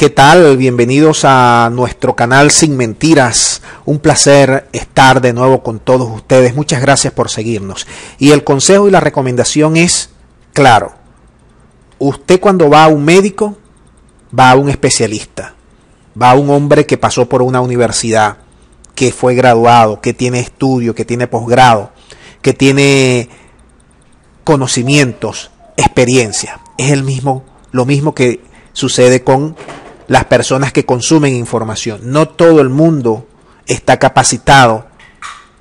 ¿Qué tal? Bienvenidos a nuestro canal Sin Mentiras. Un placer estar de nuevo con todos ustedes. Muchas gracias por seguirnos. Y el consejo y la recomendación es, claro, usted cuando va a un médico, va a un especialista, va a un hombre que pasó por una universidad, que fue graduado, que tiene estudio, que tiene posgrado, que tiene conocimientos, experiencia. Es el mismo, lo mismo que sucede con las personas que consumen información. No todo el mundo está capacitado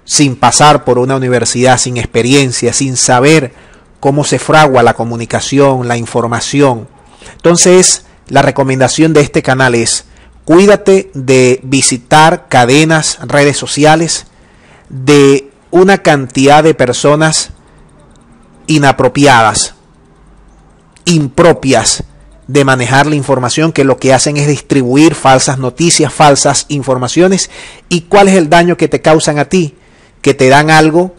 sin pasar por una universidad, sin experiencia, sin saber cómo se fragua la comunicación, la información. Entonces, la recomendación de este canal es, cuídate de visitar cadenas, redes sociales, de una cantidad de personas inapropiadas, impropias, de manejar la información que lo que hacen es distribuir falsas noticias, falsas informaciones. ¿Y cuál es el daño que te causan a ti? Que te dan algo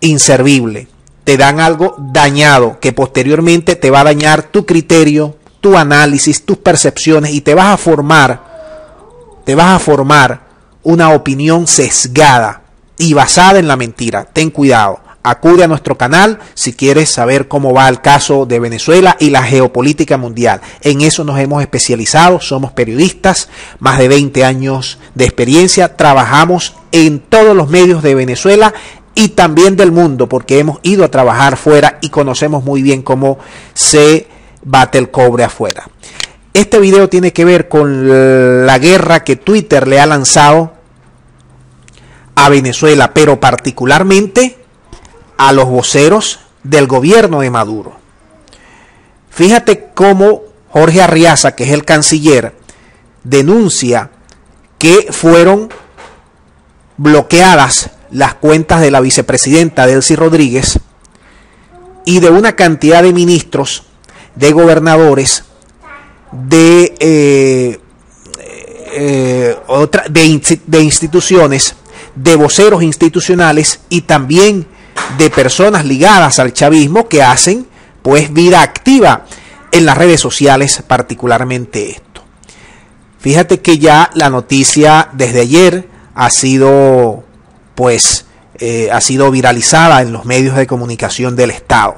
inservible, te dan algo dañado que posteriormente te va a dañar tu criterio, tu análisis, tus percepciones y te vas a formar, te vas a formar una opinión sesgada y basada en la mentira. Ten cuidado acude a nuestro canal si quieres saber cómo va el caso de Venezuela y la geopolítica mundial. En eso nos hemos especializado, somos periodistas, más de 20 años de experiencia, trabajamos en todos los medios de Venezuela y también del mundo, porque hemos ido a trabajar fuera y conocemos muy bien cómo se bate el cobre afuera. Este video tiene que ver con la guerra que Twitter le ha lanzado a Venezuela, pero particularmente a los voceros del gobierno de Maduro. Fíjate cómo Jorge Arriaza, que es el canciller, denuncia que fueron bloqueadas las cuentas de la vicepresidenta Delcy Rodríguez y de una cantidad de ministros, de gobernadores, de, eh, eh, de, de instituciones, de voceros institucionales y también de personas ligadas al chavismo que hacen pues vida activa en las redes sociales, particularmente esto. Fíjate que ya la noticia desde ayer ha sido pues eh, ha sido viralizada en los medios de comunicación del Estado.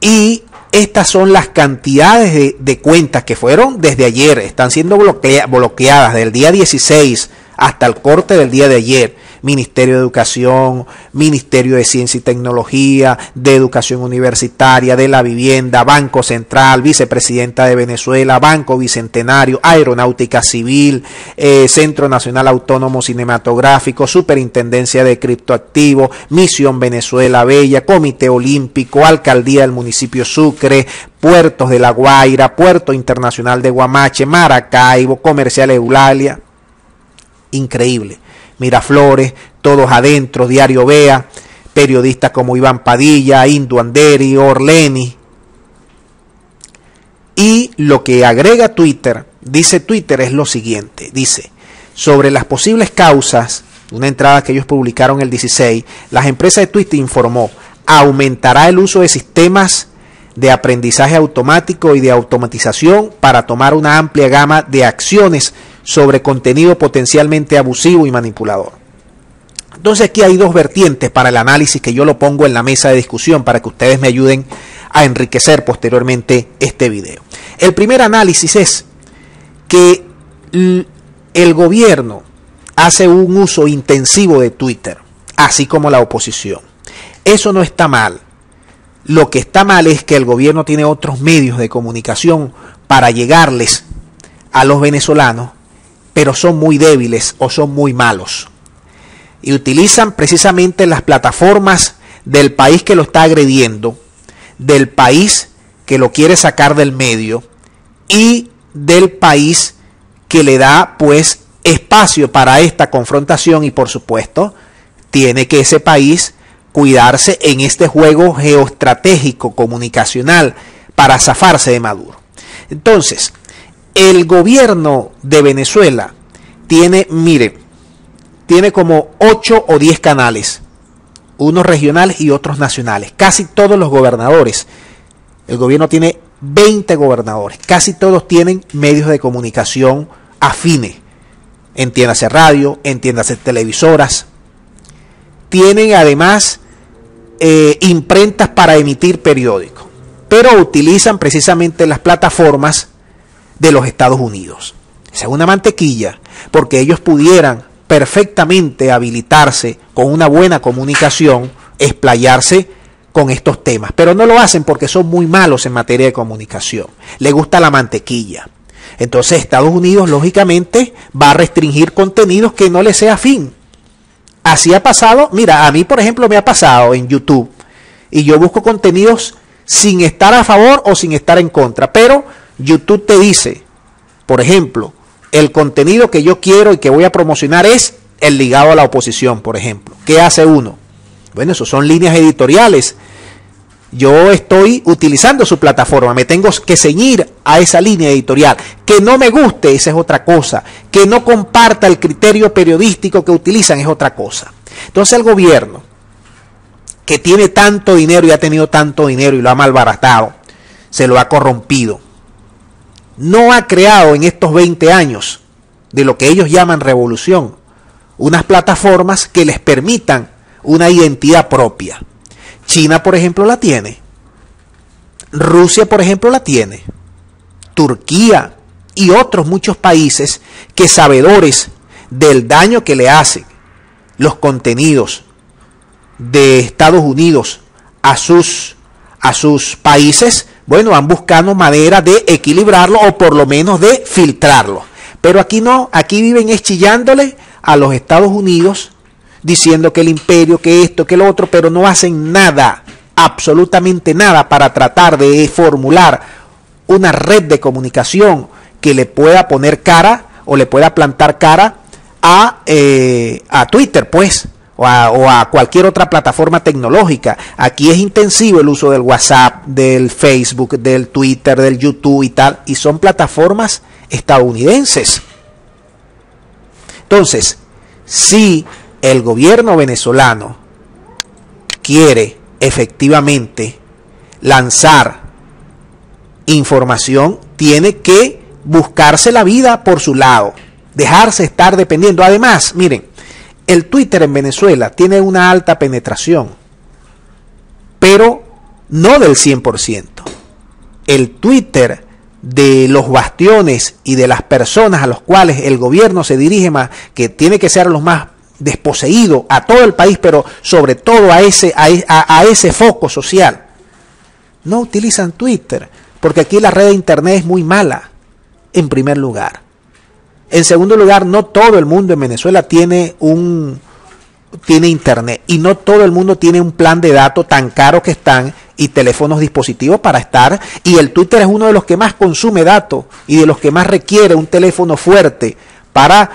Y estas son las cantidades de, cuentas que fueron desde ayer, están siendo bloqueadas del día 16 hasta el corte del día de ayer Ministerio de Educación, Ministerio de Ciencia y Tecnología, de Educación Universitaria, de la Vivienda, Banco Central, Vicepresidenta de Venezuela, Banco Bicentenario, Aeronáutica Civil, eh, Centro Nacional Autónomo Cinematográfico, Superintendencia de Criptoactivos, Misión Venezuela Bella, Comité Olímpico, Alcaldía del Municipio Sucre, Puertos de La Guaira, Puerto Internacional de Guamache, Maracaibo, Comercial Eulalia. Increíble. Miraflores, todos adentro, Diario Vea, periodistas como Iván Padilla, Indu Anderi, Orleni. Y lo que agrega Twitter, dice Twitter, es lo siguiente, dice, sobre las posibles causas, una entrada que ellos publicaron el 16, las empresas de Twitter informó, aumentará el uso de sistemas de aprendizaje automático y de automatización para tomar una amplia gama de acciones sobre contenido potencialmente abusivo y manipulador. Entonces aquí hay dos vertientes para el análisis que yo lo pongo en la mesa de discusión para que ustedes me ayuden a enriquecer posteriormente este video. El primer análisis es que el gobierno hace un uso intensivo de Twitter, así como la oposición. Eso no está mal. Lo que está mal es que el gobierno tiene otros medios de comunicación para llegarles a los venezolanos pero son muy débiles o son muy malos. Y utilizan precisamente las plataformas del país que lo está agrediendo, del país que lo quiere sacar del medio y del país que le da pues espacio para esta confrontación y por supuesto tiene que ese país cuidarse en este juego geoestratégico comunicacional para zafarse de Maduro. Entonces, el gobierno de Venezuela tiene, mire, tiene como 8 o 10 canales, unos regionales y otros nacionales. Casi todos los gobernadores. El gobierno tiene 20 gobernadores. Casi todos tienen medios de comunicación afines. Entiéndase radio, entiéndase televisoras. Tienen además eh, imprentas para emitir periódicos, pero utilizan precisamente las plataformas de los Estados Unidos. Esa es una mantequilla, porque ellos pudieran perfectamente habilitarse con una buena comunicación, explayarse con estos temas, pero no lo hacen porque son muy malos en materia de comunicación. Le gusta la mantequilla. Entonces Estados Unidos, lógicamente, va a restringir contenidos que no le sea fin. Así ha pasado, mira, a mí por ejemplo me ha pasado en YouTube y yo busco contenidos sin estar a favor o sin estar en contra, pero YouTube te dice, por ejemplo, el contenido que yo quiero y que voy a promocionar es el ligado a la oposición, por ejemplo. ¿Qué hace uno? Bueno, eso son líneas editoriales. Yo estoy utilizando su plataforma, me tengo que ceñir a esa línea editorial. Que no me guste, esa es otra cosa. Que no comparta el criterio periodístico que utilizan es otra cosa. Entonces el gobierno, que tiene tanto dinero y ha tenido tanto dinero y lo ha malbaratado, se lo ha corrompido no ha creado en estos 20 años de lo que ellos llaman revolución unas plataformas que les permitan una identidad propia. China, por ejemplo, la tiene. Rusia, por ejemplo, la tiene. Turquía y otros muchos países que sabedores del daño que le hacen los contenidos de Estados Unidos a sus, a sus países, bueno, han buscado manera de equilibrarlo o por lo menos de filtrarlo. Pero aquí no, aquí viven eschillándole a los Estados Unidos, diciendo que el imperio, que esto, que lo otro, pero no hacen nada, absolutamente nada para tratar de formular una red de comunicación que le pueda poner cara o le pueda plantar cara a, eh, a Twitter, pues o a, cualquier otra plataforma tecnológica. Aquí es intensivo el uso del WhatsApp, del Facebook, del Twitter, del YouTube y tal, y son plataformas estadounidenses. Entonces, si el gobierno venezolano quiere efectivamente lanzar información, tiene que buscarse la vida por su lado, dejarse estar dependiendo. Además, miren, el Twitter en Venezuela tiene una alta penetración, pero no del 100%. El Twitter de los bastiones y de las personas a los cuales el gobierno se dirige más, que tiene que ser los más desposeídos a todo el país, pero sobre todo a ese, a, a ese foco social, no utilizan Twitter, porque aquí la red de Internet es muy mala, en primer lugar. En segundo lugar, no todo el mundo en Venezuela tiene un tiene internet y no todo el mundo tiene un plan de datos tan caro que están y teléfonos dispositivos para estar y el Twitter es uno de los que más consume datos y de los que más requiere un teléfono fuerte para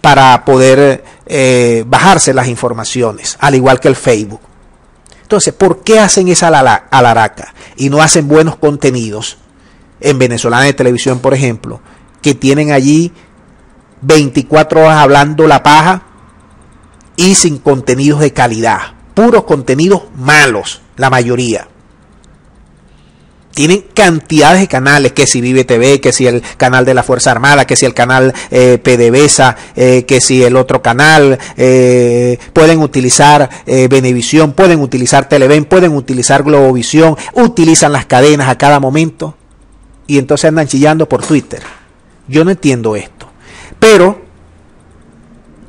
para poder eh, bajarse las informaciones, al igual que el Facebook. Entonces, ¿por qué hacen esa alaraca y no hacen buenos contenidos en Venezolana de Televisión, por ejemplo, que tienen allí 24 horas hablando la paja y sin contenidos de calidad. Puros contenidos malos, la mayoría. Tienen cantidades de canales, que si Vive TV, que si el canal de la Fuerza Armada, que si el canal eh, PDVSA, eh, que si el otro canal, eh, pueden utilizar eh, Venevisión, pueden utilizar Televen, pueden utilizar Globovisión, utilizan las cadenas a cada momento y entonces andan chillando por Twitter. Yo no entiendo esto. Pero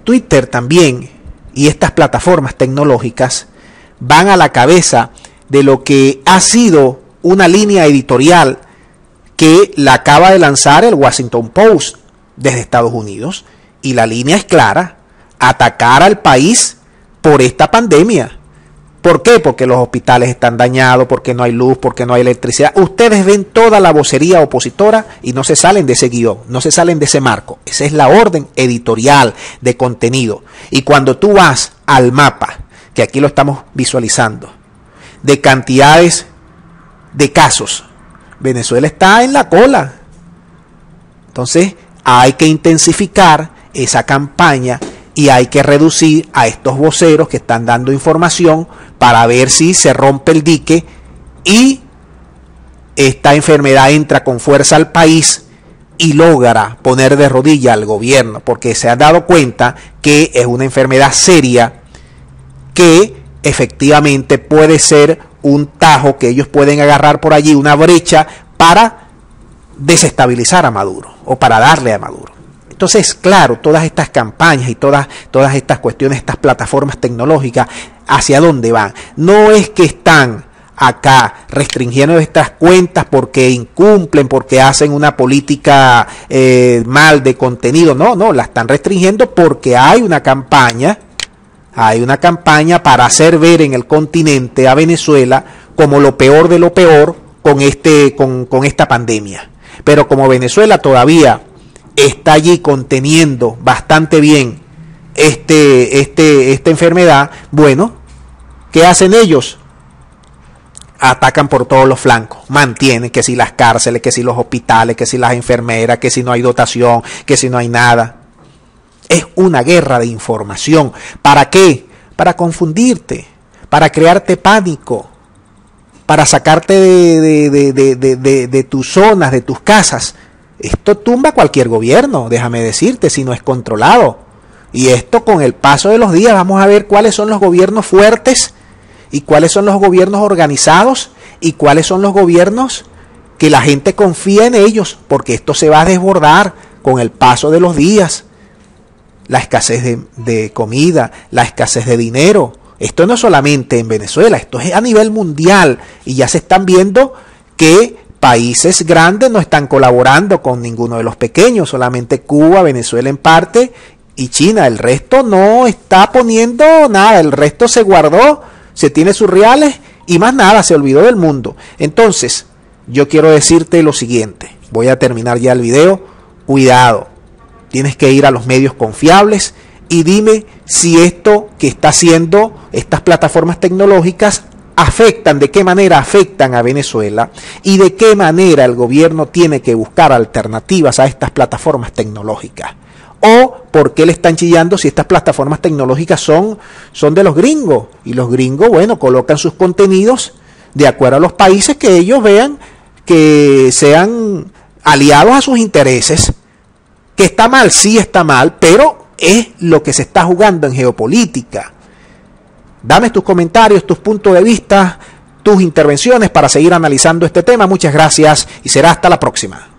Twitter también y estas plataformas tecnológicas van a la cabeza de lo que ha sido una línea editorial que la acaba de lanzar el Washington Post desde Estados Unidos. Y la línea es clara, atacar al país por esta pandemia. ¿Por qué? Porque los hospitales están dañados, porque no hay luz, porque no hay electricidad. Ustedes ven toda la vocería opositora y no se salen de ese guion, no se salen de ese marco. Esa es la orden editorial de contenido. Y cuando tú vas al mapa, que aquí lo estamos visualizando, de cantidades de casos, Venezuela está en la cola. Entonces hay que intensificar esa campaña y hay que reducir a estos voceros que están dando información para ver si se rompe el dique y esta enfermedad entra con fuerza al país y logra poner de rodilla al gobierno, porque se ha dado cuenta que es una enfermedad seria que efectivamente puede ser un tajo que ellos pueden agarrar por allí, una brecha para desestabilizar a Maduro o para darle a Maduro. Entonces, claro, todas estas campañas y todas, todas estas cuestiones, estas plataformas tecnológicas, ¿hacia dónde van? No es que están acá restringiendo estas cuentas porque incumplen, porque hacen una política eh, mal de contenido. No, no, la están restringiendo porque hay una campaña, hay una campaña para hacer ver en el continente a Venezuela como lo peor de lo peor con, este, con, con esta pandemia. Pero como Venezuela todavía está allí conteniendo bastante bien este, este, esta enfermedad, bueno, ¿qué hacen ellos? Atacan por todos los flancos, mantienen que si las cárceles, que si los hospitales, que si las enfermeras, que si no hay dotación, que si no hay nada. Es una guerra de información. ¿Para qué? Para confundirte, para crearte pánico, para sacarte de, de, de, de tus zonas, de tus casas, esto tumba cualquier gobierno, déjame decirte, si no es controlado. Y esto con el paso de los días vamos a ver cuáles son los gobiernos fuertes y cuáles son los gobiernos organizados y cuáles son los gobiernos que la gente confía en ellos, porque esto se va a desbordar con el paso de los días. La escasez de, comida, la escasez de dinero. Esto no es solamente en Venezuela, esto es a nivel mundial y ya se están viendo que países grandes no están colaborando con ninguno de los pequeños, solamente Cuba, Venezuela en parte y China. El resto no está poniendo nada, el resto se guardó, se tiene sus reales y más nada, se olvidó del mundo. Entonces, yo quiero decirte lo siguiente, voy a terminar ya el video, cuidado, tienes que ir a los medios confiables y dime si esto que está haciendo estas plataformas tecnológicas afectan, de qué manera afectan a Venezuela y de qué manera el gobierno tiene que buscar alternativas a estas plataformas tecnológicas. O por qué le están chillando si estas plataformas tecnológicas son, son de los gringos. Y los gringos, bueno, colocan sus contenidos de acuerdo a los países que ellos vean que sean aliados a sus intereses. Que está mal, sí está mal, pero es lo que se está jugando en geopolítica. Dame tus comentarios, tus puntos de vista, tus intervenciones para seguir analizando este tema. Muchas gracias y será hasta la próxima.